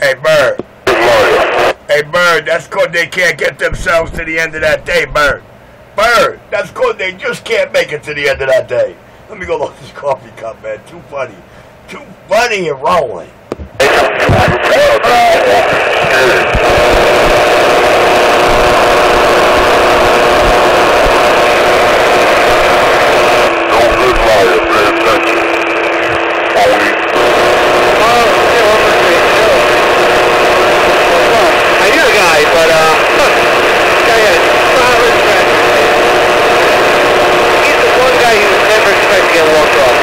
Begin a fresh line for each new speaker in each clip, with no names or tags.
Hey, Bird. Hey, Bird, that's because they can't get themselves to the end of that day, Bird. Bird, that's because they just can't make it to the end of that day. Let me go load this coffee cup, man. Too funny. Too funny and rolling.
I knew the guy, but uh, guy had solid friend. He's the one guy you never expect to get walked off.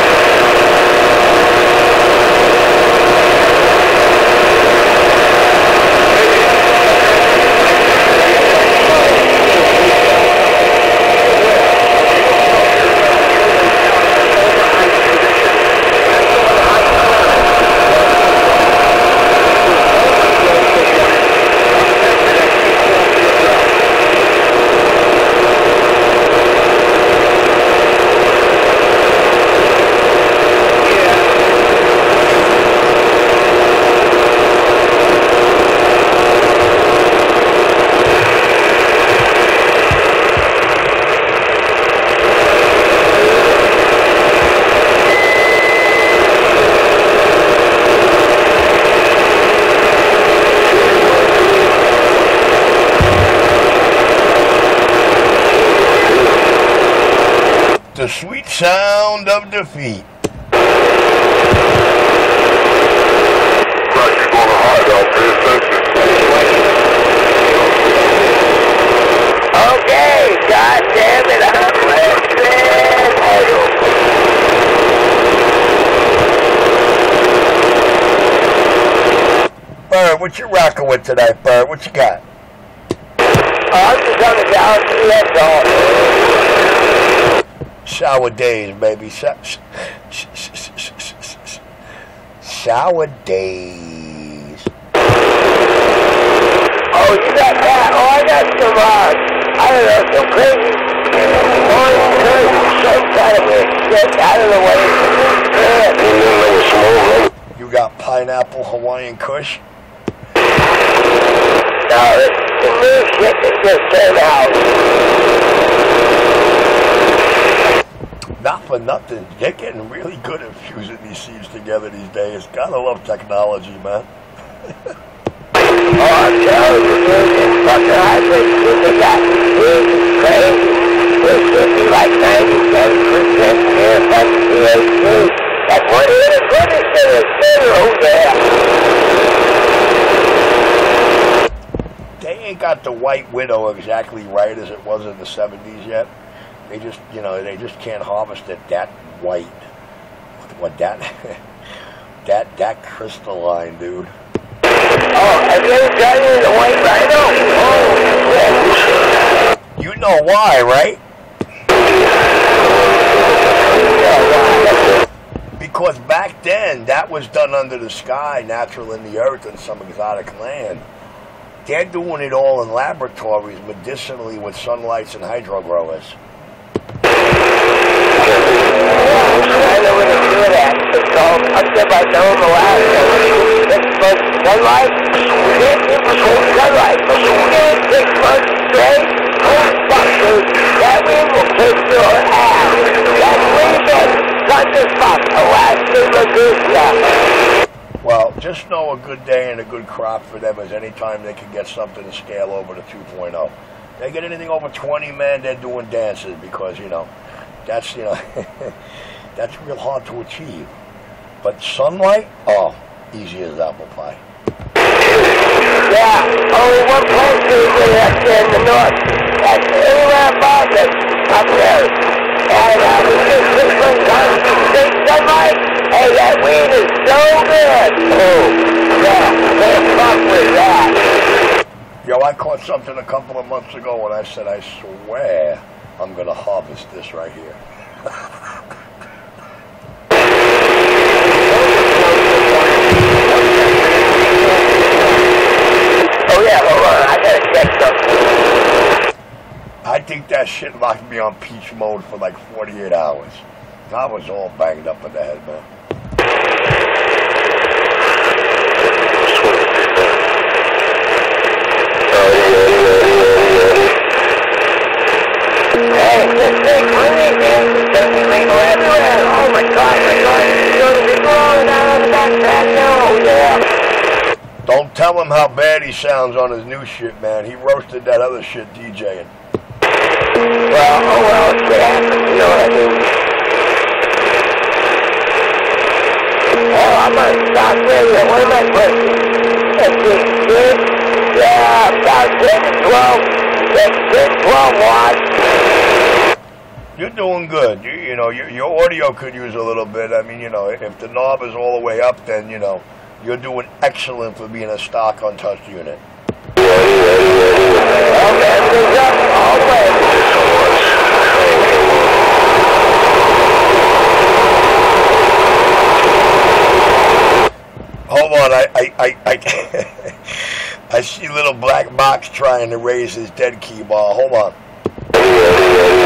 The sweet sound of defeat.
Okay, God damn it, I'm
Bird, what you rocking with tonight, Bird? What you got?
I'm just on the galaxy, that's all.
Shower days, baby. Shower days.
Oh, you got that? Oh, I got some, uh, I don't know, some crazy, orange crazy So kind of a shake. I don't know what it is.
You got pineapple Hawaiian Kush?
No, it's the new shit that just came out.
Not for nothing. They're getting really good at fusing these seeds together these days. Gotta love technology, man.
Oh, I'm you, dude, this fucking hybrid shit they got crazy. This should be like 97% pure fucking THC. Like, what is it? What is it? Yeah.
They ain't got the White Widow exactly right as it was in the 70s yet. They just, you know, they just can't harvest it that white. What that, that, that crystalline, dude.
Oh, have you ever the white rhino? Oh.
You know why, right? Because back then, that was done under the sky, natural in the earth, in some exotic land. They're doing it all in laboratories, medicinally, with sunlights and hydro growers.
At. It's called by Alaska. Six months months sunlight. Six months straight. Fuck, dude. That will your ass. Alaska Medusa.
Well, just know a good day and a good crop for them is any time they can get something to scale over to 2.0. They get anything over 20 men, they're doing dances because, you know, that's, you know, that's real hard to achieve. But sunlight, oh, easy as apple pie.
Yeah, only one place to do that in the north. That's anywhere above it, up there. And uh, we get six months straight sunlight. Hey, that wind is so good. Oh, yeah, can't fuck with that.
Yo, I caught something a couple of months ago and I said, I swear I'm going to harvest this right here. think that shit locked me on peach mode for like 48 hours. I was all banged up in the head, man. Don't tell him how bad he sounds on his new shit, man. He roasted that other shit DJing.
Well, oh well, shit happens, you know what I mean? Oh, I'm gonna stop radio. What am I pushing? Let's see, six, yeah, about 10 12, 10, 12 watts.
You're doing good. You, you know, your, your audio could use a little bit. I mean, you know, if the knob is all the way up, then, you know, you're doing excellent for being a stock untouched unit. I, I, I, I, see little black box trying to raise his dead key ball. Hold on.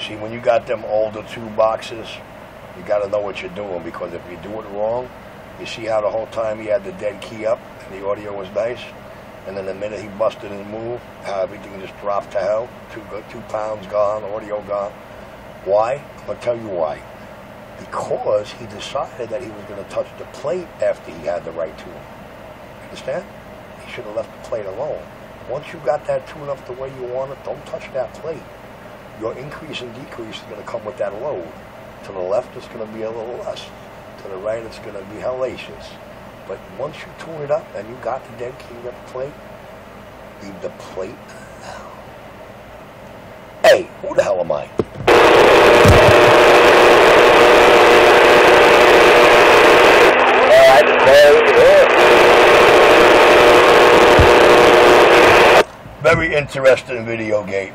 See when you got them older two boxes, you got to know what you're doing because if you do it wrong, you see how the whole time he had the dead key up and the audio was nice, and then the minute he busted his move, how everything just dropped to hell. Two two pounds gone, audio gone. Why? Gonna tell you why. Because he decided that he was gonna touch the plate after he had the right tune. Understand? He should have left the plate alone. Once you got that tune up the way you want it, don't touch that plate. Your increase and decrease is going to come with that load. To the left, it's going to be a little less. To the right, it's going to be hellacious. But once you tune it up and you got the dead key at the plate, leave the plate. Hey, who the hell am I?
Well, I just married her.
Very interesting video game.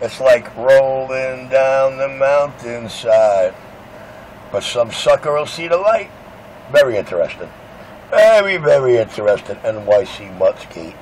It's like rolling down the mountainside. But some sucker will see the light. Very interesting. Very, very interesting. NYC Mutsky.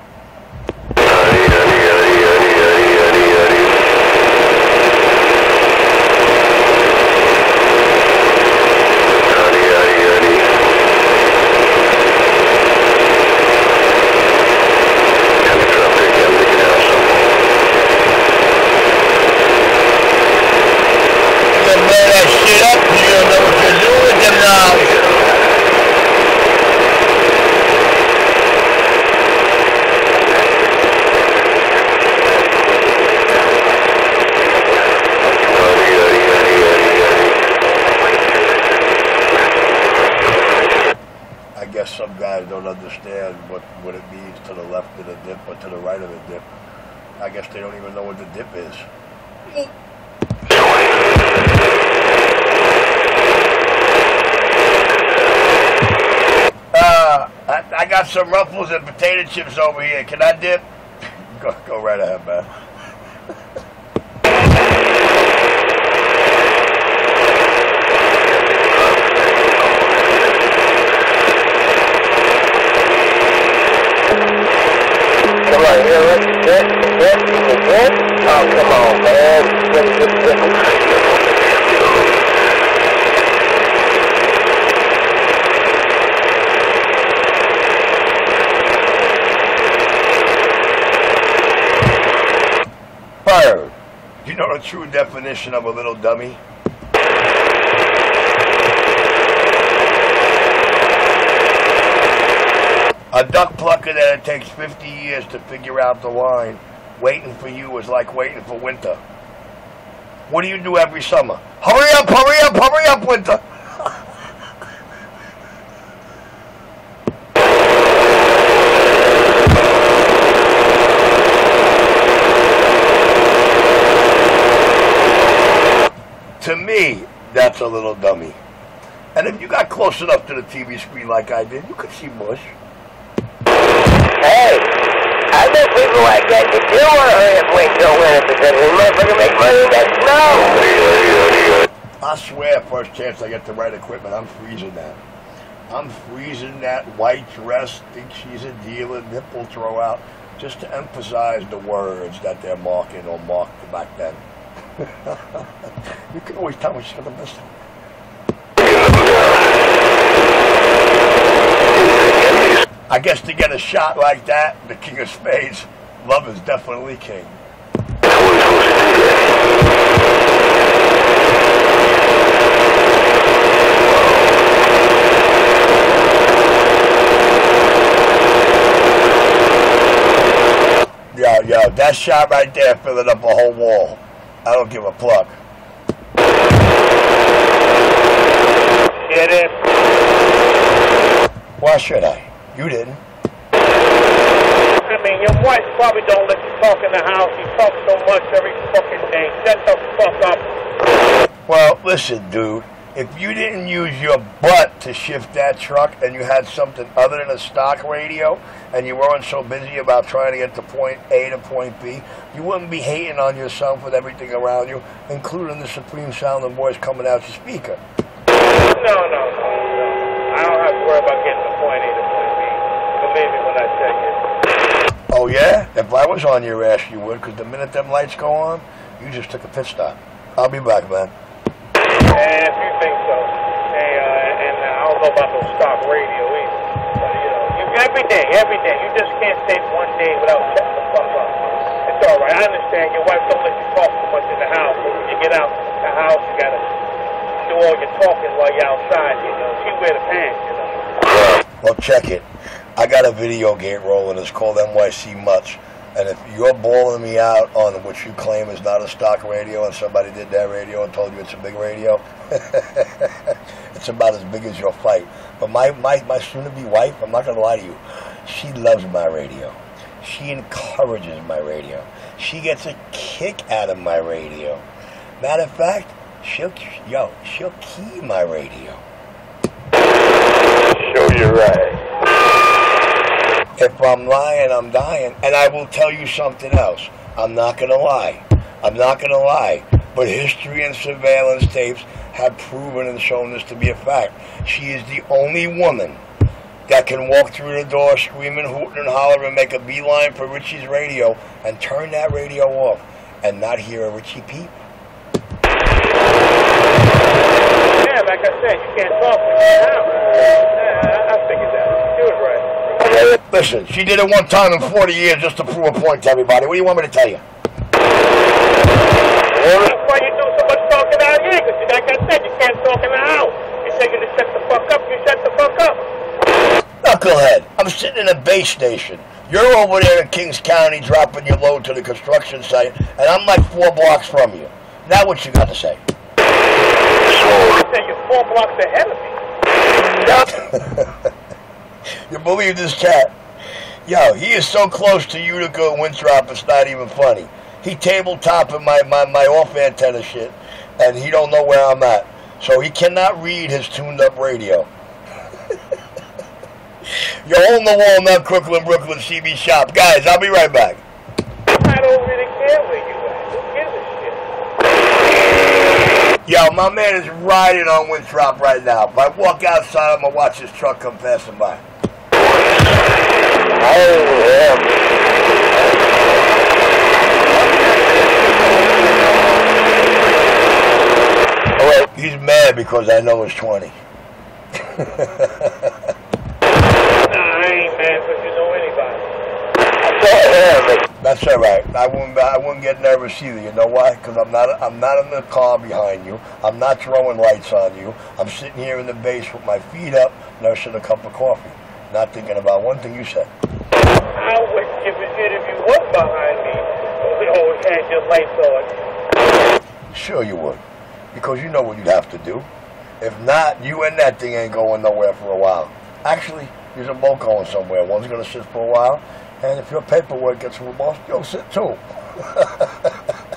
Uh, I, got some ruffles and potato chips over here. Can I dip? Go, go right ahead, man.
Come on, here, let's get, get, get. Oh, come on, man.
You know the true definition of a little dummy? A duck plucker that it takes 50 years to figure out the line, waiting for you is like waiting for winter. What do you do every summer? Hurry up, hurry up, hurry up, winter! To me, that's a little dummy. And if you got close enough to the TV screen like I did, you could see Bush.
Hey, people like that do want to wait till winter because we motherfucker make money that snow.
I swear, first chance I get the right equipment, I'm freezing that. I'm freezing that white dress, think she's a dealer, nipple throw out, just to emphasize the words that they're marking or marked back then. you can always tell me she's gonna miss him. I guess to get a shot like that, the king of spades, love is definitely king. Yo, yo, that shot right there filling up a whole wall. I don't give a pluck.
Get it.
Why should I? You didn't.
I mean, your wife probably don't let you talk in the house. You talk so much every fucking day. Shut the fuck up.
Well, listen, dude. If you didn't use your butt to shift that truck and you had something other than a stock radio and you weren't so busy about trying to get to point A to point B, you wouldn't be hating on yourself with everything around you, including the supreme sound of voice coming out your speaker.
No, no, no, no. I don't have to worry about getting to point A to point B. Believe me when I tell you.
Oh, yeah? If I was on your ass, you would, because the minute them lights go on, you just took a pit stop. I'll be back, man.
And if you think so. Hey, uh, and uh, I don't know about those stock radio either. But, you know, you, every day, every day. You just can't stay one day without shutting the fuck up. It's all right. I understand your wife don't let you talk too much in the house. But when you get out the house, you got to do all your talking while you're outside, you know. She wear the pants, you know.
Well, check it. I got a video gate rolling. It's called NYC Much. And if you're balling me out on what you claim is not a stock radio and somebody did that radio and told you it's a big radio, it's about as big as your fight. But my, my, my soon-to-be wife, I'm not going to lie to you, she loves my radio. She encourages my radio. She gets a kick out of my radio. Matter of fact, she'll, yo, she'll key my radio.
Show you right.
If I'm lying, I'm dying. And I will tell you something else. I'm not going to lie. I'm not going to lie. But history and surveillance tapes have proven and shown this to be a fact. She is the only woman that can walk through the door screaming, hooting, and hollering, make a beeline for Richie's radio and turn that radio off and not hear a Richie peep.
Yeah, like I said, you can't talk when you're. Yeah, I, I figured that. Do it right.
Listen, she did it one time in 40 years just to prove a point to everybody. What do you want me to tell you?
That's why you do so much talking out here, because like I said, you can't talk in the house. You say you to shut the fuck up, you shut the fuck up.
Knucklehead, I'm sitting in a base station. You're over there in Kings County dropping your load to the construction site, and I'm like four blocks from you. Now what you got to say?
You say you're four blocks ahead of me.
You believe this cat? Yo, he is so close to Utica and Winthrop, it's not even funny. He tabletopping my, my, my off antenna shit, and he don't know where I'm at. So he cannot read his tuned up radio. You're on the wall now, Crooklyn, Brooklyn, CB Shop. Guys, I'll be right back.
I don't really care where you at. Who gives a shit?
Yo, my man is riding on Winthrop right now. If I walk outside, I'm gonna watch his truck come passing by.
Yeah.
He's mad because I know it's 20.
Nah, I ain't mad you know anybody.
That's all right. I wouldn't. I wouldn't get nervous either. You know why? Because I'm not. I'm not in the car behind you. I'm not throwing lights on you. I'm sitting here in the base with my feet up, nursing a cup of coffee, not thinking about one thing you said.
I wouldn't give a shit if you was behind me. we always had your lights on.
Sure you would, because you know what you'd have to do. If not, you and that thing ain't going nowhere for a while. Actually, there's a both going somewhere. One's gonna sit for a while, and if your paperwork gets reversed, you'll sit too.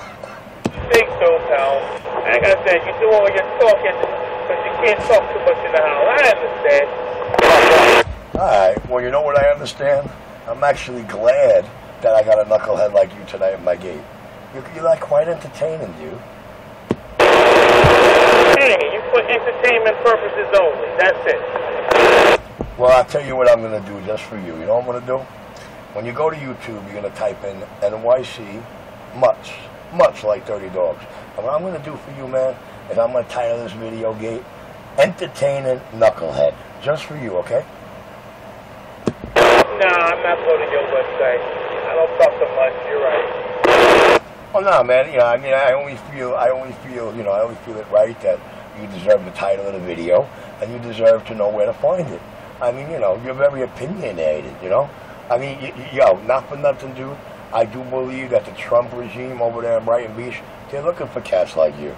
think so, pal. Like I said, you do all your talking because you can't talk too much in the house. I understand.
All right. Well, you know what I understand? I'm actually glad that I got a knucklehead like you tonight at my gate. You, you're like quite entertaining, dude.
Hey, you for entertainment purposes only. That's it.
Well, I'll tell you what I'm going to do just for you. You know what I'm going to do? When you go to YouTube, you're going to type in NYC Much, much like Dirty Dogs. And what I'm going to do for you, man, is I'm going to title this video, Gate, Entertaining Knucklehead. Just for you, okay?
No, I'm not voting your website. I don't talk so much. You're right.
Well, no, man. You know, I mean, I always feel, I always feel, you know, I always feel it right that you deserve the title of the video, and you deserve to know where to find it. I mean, you know, you're very opinionated. You know, I mean, yo, not for nothing, dude. I do believe that the Trump regime over there in Brighton Beach, they're looking for cats like you.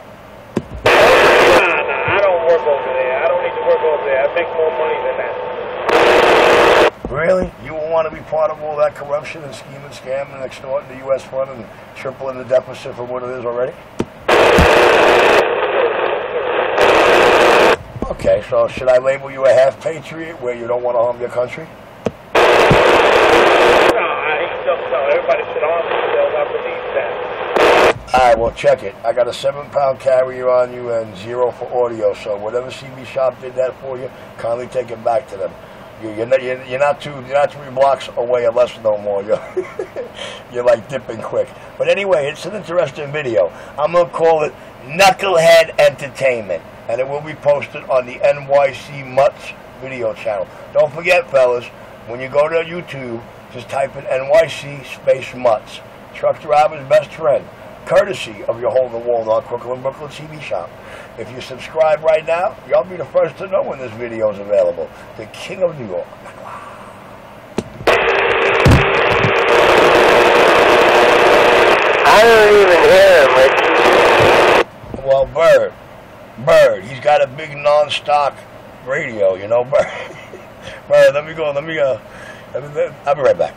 Nah, nah, I don't work over there. I don't need to work over there. I make more money than that.
Really? You will want to be part of all that corruption and scheme and scam and extorting the U.S. fund and tripling the deficit from what it is already? Okay, so should I label you a half patriot where you don't want to harm your country?
No, I ain't just no. Everybody should arm themselves. I believe that.
All right, well, check it. I got a seven pound carrier on you and zero for audio, so whatever CB Shop did that for you, kindly take it back to them. You, you're, not, you're, you're not two you're not three blocks away or less no more. You're, you're like dipping quick. But anyway, it's an interesting video. I'm gonna call it Knucklehead Entertainment, and it will be posted on the NYC Mutts video channel. Don't forget, fellas, when you go to YouTube, just type in NYC space Mutts. Truck driver's best friend courtesy of your hole in the wall North Brooklyn Brooklyn CB shop. If you subscribe right now, you'll be the first to know when this video is available. The King of New York.
I don't even hear him, Richie.
Well, Bird, Bird, he's got a big non-stock radio, you know, Bird. Bird, let me go, let me go. Let me, let, I'll be right back.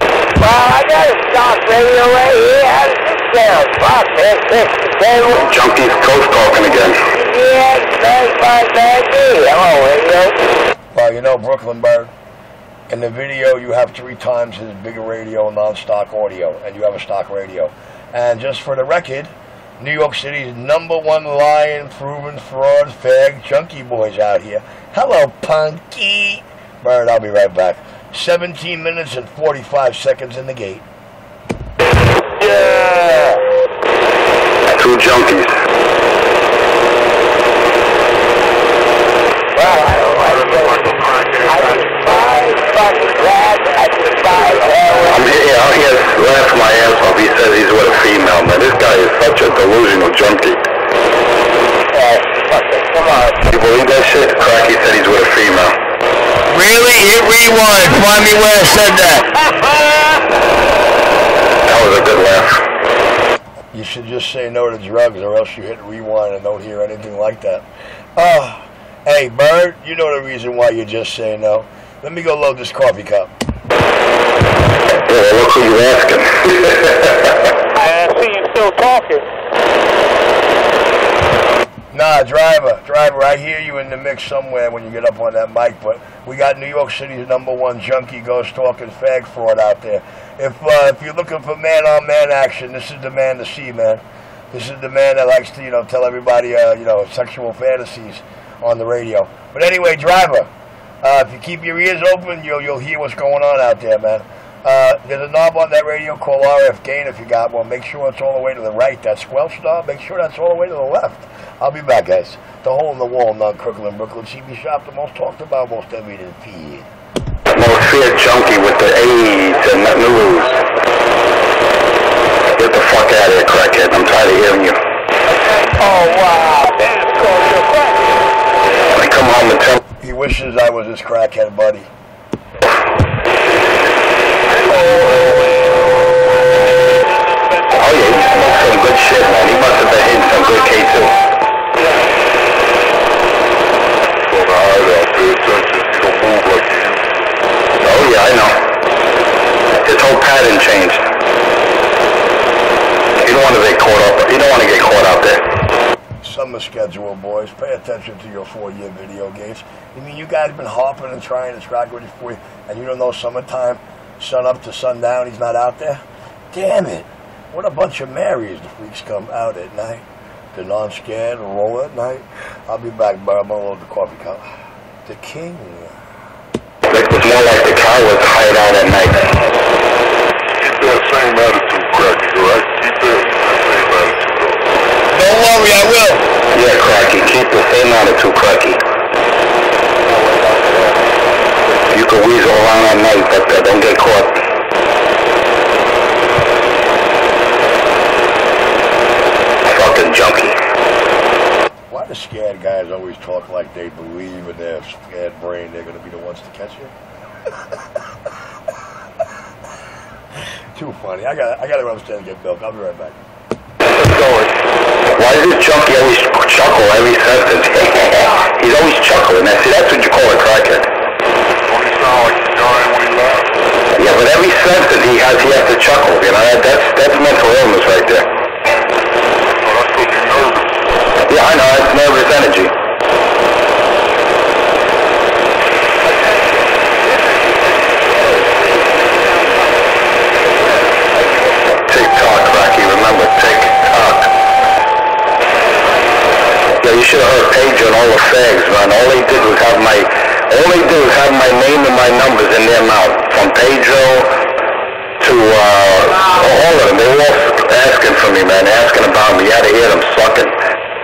Well, I got a stock radio right here. How does this sound? Fuck, man. This
Junkie's Coast talking again.
Hello, radio.
Well, you know, Brooklyn Bird, in the video you have three times his bigger radio non-stock audio, and you have a stock radio. And just for the record, New York City's number one lying, proven fraud, fag, junkie boys out here. Hello, Punky. Bird, I'll be right back. 17 minutes and 45 seconds in the gate.
Yeah.
Two junkies.
Well, I don't like it. I despise fucking rap. I despise
I'm here, yeah, I'm here laughing my ass off. He says he's with a female, man. This guy is such a delusional junkie.
Yeah, fucking, come on.
You believe that shit? Cracky said he's with a female.
Really? Hit rewind. Find me where I said that.
That was a good laugh.
You should just say no to drugs, or else you hit rewind and don't hear anything like that. Oh, hey, Bird, you know the reason why you just say no. Let me go load this coffee cup.
Yeah, well, look who you asking.
I see you still talking.
Nah, driver, driver, I hear you in the mix somewhere when you get up on that mic, but we got New York City's number one junkie ghost talking fag fraud out there. If uh, if you're looking for man on man action, this is the man to see, man. This is the man that likes to, you know, tell everybody, uh, you know, sexual fantasies on the radio. But anyway, driver, uh, if you keep your ears open, you'll you'll hear what's going on out there, man. Uh, there's a knob on that radio called RF gain if you got one. Make sure it's all the way to the right. That squelch knob, make sure that's all the way to the left. I'll be back, guys. The hole in the wall, non Crooklyn, Brooklyn, CB Shop, the most talked about, most every feed.
Most feared junkie with the AIDS and the news. Get the fuck out of here, crackhead. I'm tired of hearing you.
Oh, wow. Damn, called you a crackhead.
When I come home and tell
He wishes I was his crackhead buddy.
Oh yeah, he smoked some good shit, man. He must have been hitting some good K2. Oh yeah, I know. Whole pattern changed. You don't want to get caught up. You don't want to get caught out there.
Summer schedule, boys. Pay attention to your four-year video games. I mean you guys have been harping and trying to track with it for you, and you don't know summertime, sun up to sundown, he's not out there? Damn it! What a bunch of Marys the freaks come out at night. The non-scared roll at night. I'll be back, but I'm gonna load the coffee cup. The king.
It was more like the car was hired out at night.
they're not a too cracky. You can weasel around at
night, but uh, don't get caught. Fucking junkie.
Why do scared guys always talk like they believe in their scared brain they're going to be the ones to catch you? too funny. I got I got to go upstairs and get milk. I'll be right back.
Let's go. Why does junkie always chuckle every sentence? He's always chuckling. That's, that's what you call a crackhead.
Don't he sound like he's dying when he laughs?
Yeah, but every sentence he has, he has to chuckle. You know, that, that's that's mental illness right there.
Oh, that's because he's nervous.
Yeah, I know. That's nervous energy. Should have heard Pedro and all the fags, man. All they did was have my, all they did was have my name and my numbers in their mouth. From Pedro to uh, all of them. They were all asking for me, man. Asking about me. You had to hear them sucking.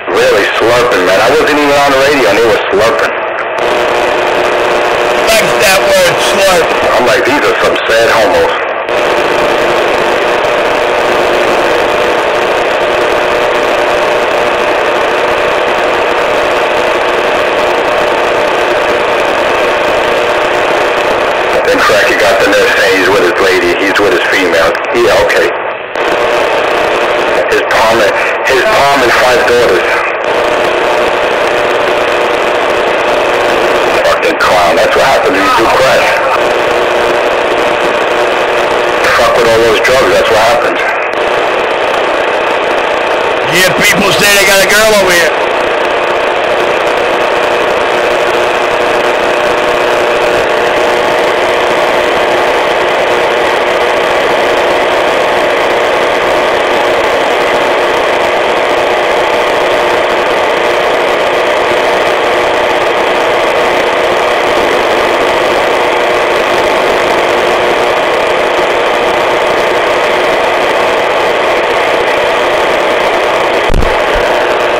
Really slurping, man. I wasn't even on the radio and they were slurping.
Thanks that word, slurp.
I'm like, these are some sad homos. Then Cracky got the nurse saying he's with his lady, he's with his female. Yeah, okay. His palm, his palm and five daughters. Fucking clown. That's what happens when you do crack. Fuck with all those drugs. That's what happens.
Yeah, people say they got a girl over here.